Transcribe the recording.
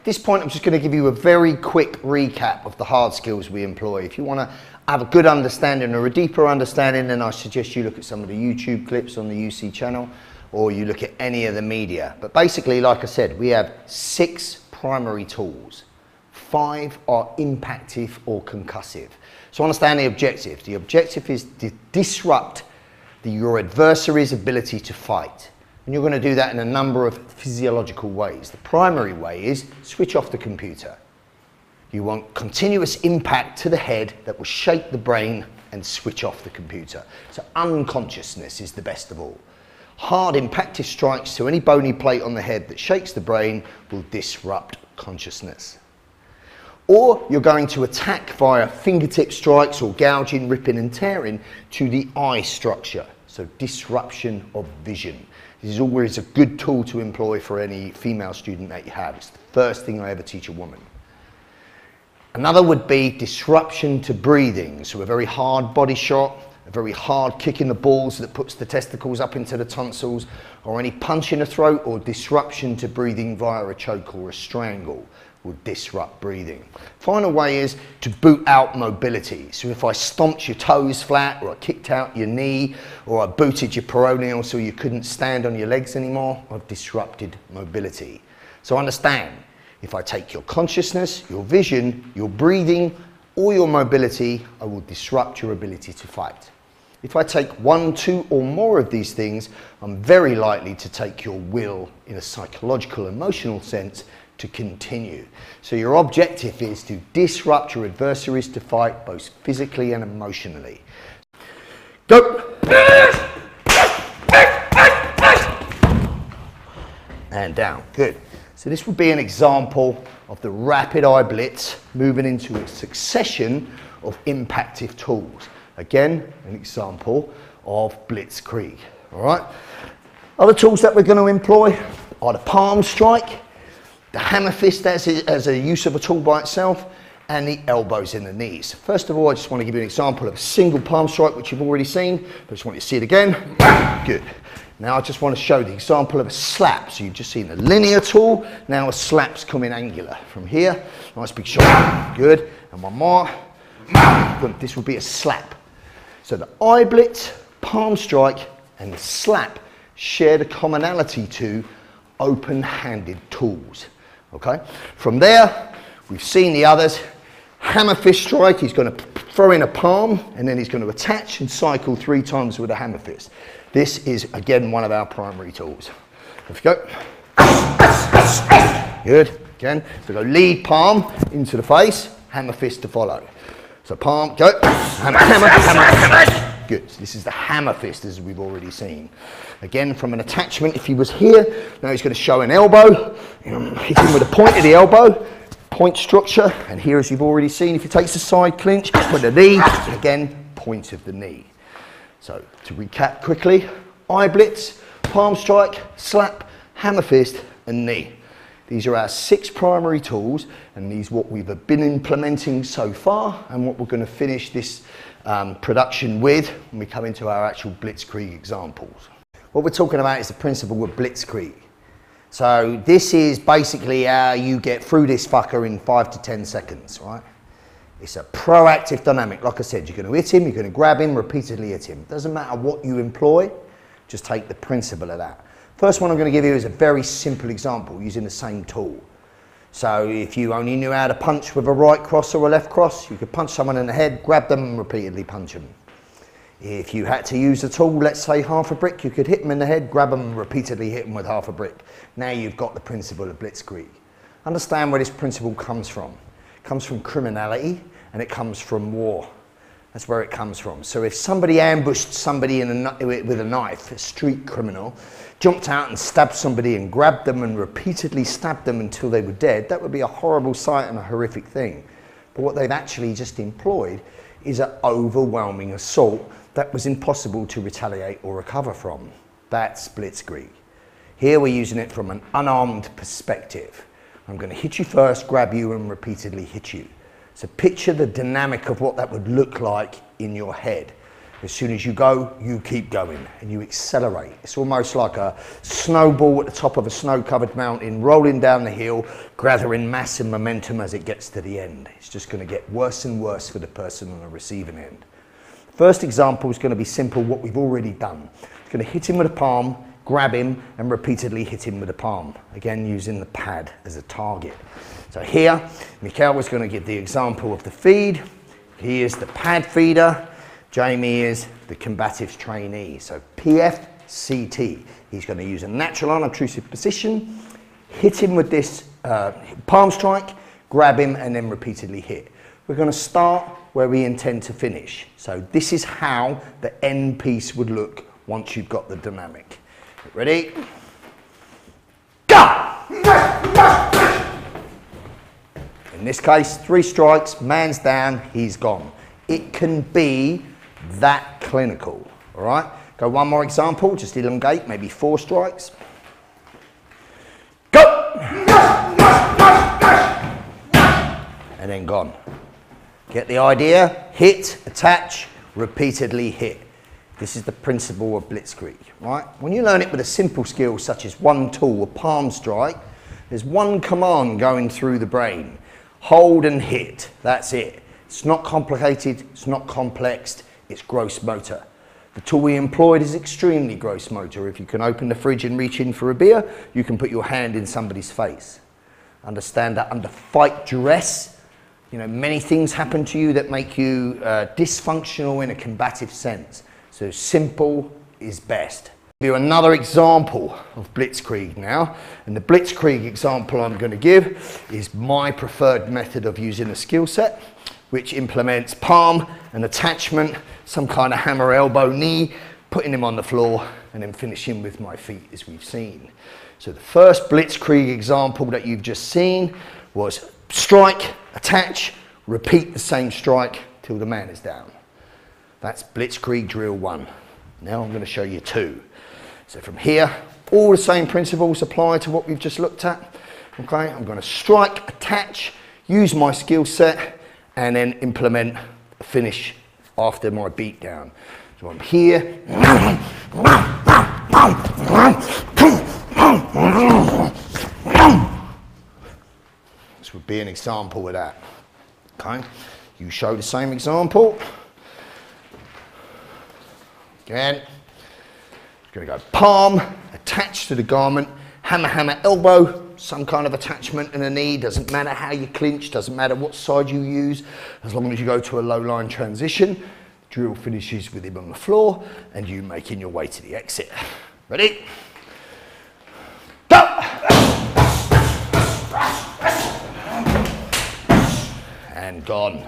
at this point, I'm just going to give you a very quick recap of the hard skills we employ. If you want to have a good understanding or a deeper understanding, then I suggest you look at some of the YouTube clips on the UC channel or you look at any of the media. But basically, like I said, we have six primary tools. Five are impactive or concussive. So understand the objective. The objective is to disrupt the, your adversary's ability to fight. And you're going to do that in a number of physiological ways. The primary way is switch off the computer. You want continuous impact to the head that will shake the brain and switch off the computer. So unconsciousness is the best of all. Hard impactive strikes to any bony plate on the head that shakes the brain will disrupt consciousness. Or you're going to attack via fingertip strikes or gouging, ripping and tearing to the eye structure. So disruption of vision. This is always a good tool to employ for any female student that you have. It's the first thing I ever teach a woman. Another would be disruption to breathing. So a very hard body shot, a very hard kick in the balls that puts the testicles up into the tonsils, or any punch in the throat, or disruption to breathing via a choke or a strangle will disrupt breathing. Final way is to boot out mobility. So if I stomped your toes flat, or I kicked out your knee, or I booted your peroneal so you couldn't stand on your legs anymore, I've disrupted mobility. So understand, if I take your consciousness, your vision, your breathing, or your mobility, I will disrupt your ability to fight. If I take one, two, or more of these things, I'm very likely to take your will in a psychological, emotional sense to continue. So your objective is to disrupt your adversaries to fight both physically and emotionally. Go! And down, good. So this would be an example of the rapid eye blitz moving into a succession of impactive tools. Again, an example of blitzkrieg, all right? Other tools that we're going to employ are the palm strike, the hammer fist as a, a use of a tool by itself, and the elbows in the knees. First of all, I just want to give you an example of a single palm strike, which you've already seen, but I just want you to see it again. Good. Now I just want to show the example of a slap. So you've just seen a linear tool, now a slap's coming angular. From here, nice big shot, good. And one more, good. This would be a slap. So the eye blitz, palm strike, and the slap share the commonality to open-handed tools. Okay. From there, we've seen the others. Hammer fist strike. He's going to throw in a palm, and then he's going to attach and cycle three times with a hammer fist. This is, again, one of our primary tools. Let's go. Good. Again, so go lead palm into the face, hammer fist to follow. So palm, go. Hammer, hammer, hammer, hammer. Good. So this is the hammer fist, as we've already seen. Again, from an attachment, if he was here, now he's going to show an elbow. Hit him with the point of the elbow point structure. And here, as you've already seen, if he takes a side clinch, put the knee, again, point of the knee. So to recap quickly, eye blitz, palm strike, slap, hammer fist and knee. These are our six primary tools and these what we've been implementing so far and what we're going to finish this um, production with when we come into our actual blitzkrieg examples. What we're talking about is the principle of blitzkrieg. So this is basically how you get through this fucker in five to 10 seconds, right? It's a proactive dynamic. Like I said, you're going to hit him, you're going to grab him, repeatedly hit him. Doesn't matter what you employ, just take the principle of that. First one I'm going to give you is a very simple example using the same tool. So if you only knew how to punch with a right cross or a left cross, you could punch someone in the head, grab them and repeatedly punch them. If you had to use a tool, let's say half a brick, you could hit them in the head, grab them and repeatedly hit them with half a brick. Now you've got the principle of blitzkrieg. Understand where this principle comes from. It comes from criminality and it comes from war. That's where it comes from. So if somebody ambushed somebody a, with a knife, a street criminal, jumped out and stabbed somebody and grabbed them and repeatedly stabbed them until they were dead, that would be a horrible sight and a horrific thing. But what they've actually just employed is an overwhelming assault that was impossible to retaliate or recover from. That's blitzkrieg. Here we're using it from an unarmed perspective. I'm going to hit you first, grab you and repeatedly hit you. So picture the dynamic of what that would look like in your head. As soon as you go, you keep going and you accelerate. It's almost like a snowball at the top of a snow covered mountain, rolling down the hill, gathering mass and momentum as it gets to the end. It's just going to get worse and worse for the person on the receiving end. First example is going to be simple, what we've already done. It's going to hit him with a palm, grab him, and repeatedly hit him with a palm. Again, using the pad as a target. So here, Mikhail was going to give the example of the feed. He is the pad feeder. Jamie is the combatives trainee. So PFCT. He's going to use a natural unobtrusive position, hit him with this uh, palm strike, grab him, and then repeatedly hit. We're going to start where we intend to finish. So this is how the end piece would look once you've got the dynamic. Ready? Go! In this case, three strikes, man's down, he's gone. It can be that clinical, all right? Go one more example, just elongate, maybe four strikes. Go! And then gone. Get the idea? Hit, attach, repeatedly hit. This is the principle of blitzkrieg, right? When you learn it with a simple skill such as one tool, a palm strike, there's one command going through the brain. Hold and hit, that's it. It's not complicated, it's not complex, it's gross motor. The tool we employed is extremely gross motor. If you can open the fridge and reach in for a beer, you can put your hand in somebody's face. Understand that under fight duress, you know, many things happen to you that make you uh, dysfunctional in a combative sense. So simple is best. Give you another example of Blitzkrieg now. And the Blitzkrieg example I'm going to give is my preferred method of using a skill set, which implements palm, and attachment, some kind of hammer, elbow, knee, putting him on the floor, and then finishing with my feet as we've seen. So the first Blitzkrieg example that you've just seen was strike, attach, repeat the same strike till the man is down. That's Blitzkrieg drill one. Now I'm going to show you two. So from here, all the same principles apply to what we've just looked at. Okay, I'm going to strike, attach, use my skill set, and then implement finish after my beat down. So I'm here. This would be an example of that. Okay, you show the same example. Again, going to go palm, attached to the garment, hammer, hammer, elbow, some kind of attachment in a knee, doesn't matter how you clinch, doesn't matter what side you use, as long as you go to a low line transition. Drill finishes with him on the floor and you making your way to the exit. Ready? Go! And gone.